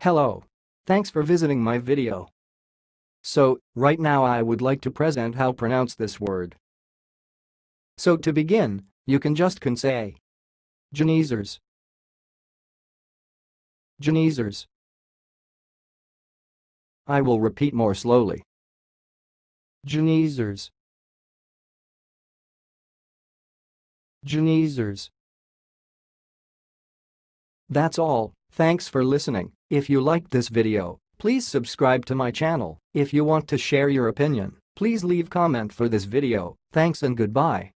Hello. Thanks for visiting my video. So, right now I would like to present how pronounce this word. So to begin, you can just can say Jonesers. Jonesers. I will repeat more slowly. Jonesers. Jonesers. That's all, thanks for listening. If you liked this video, please subscribe to my channel. If you want to share your opinion, please leave comment for this video. Thanks and goodbye.